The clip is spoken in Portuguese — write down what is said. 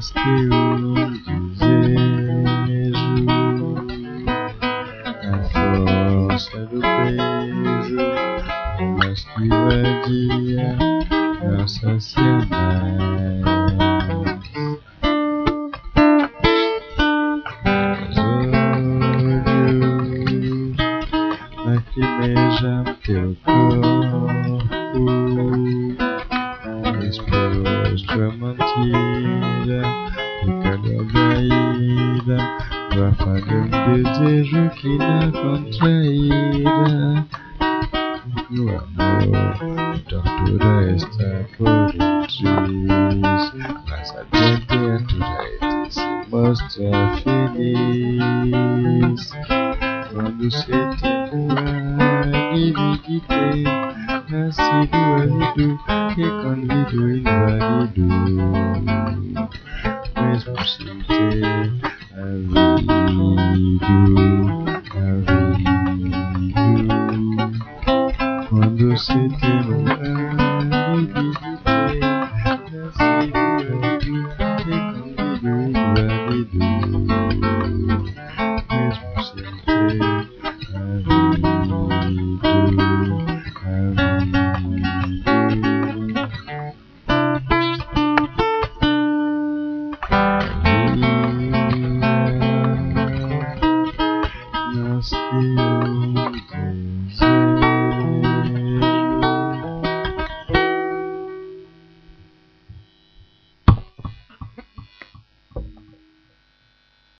que um desejo, a força do beijo, mas que vadia não sacia mais. Meus olhos lacrimejam teu corpo, exposto a mentira, ficando atraída, do afagão desejo que na contraída. No amor, tortura está por diz, mas a dentro já se mostra feliz. Quando se tem Yes, he do, and he do, he can be doing what he do. I I do. Quando se tem um Jesus.